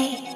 Hey.